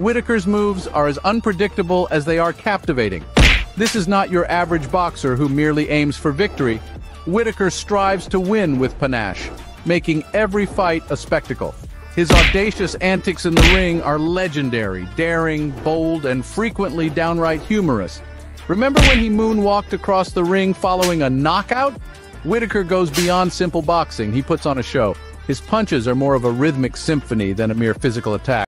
Whitaker's moves are as unpredictable as they are captivating. This is not your average boxer who merely aims for victory. Whitaker strives to win with panache, making every fight a spectacle. His audacious antics in the ring are legendary, daring, bold, and frequently downright humorous. Remember when he moonwalked across the ring following a knockout? Whitaker goes beyond simple boxing, he puts on a show. His punches are more of a rhythmic symphony than a mere physical attack.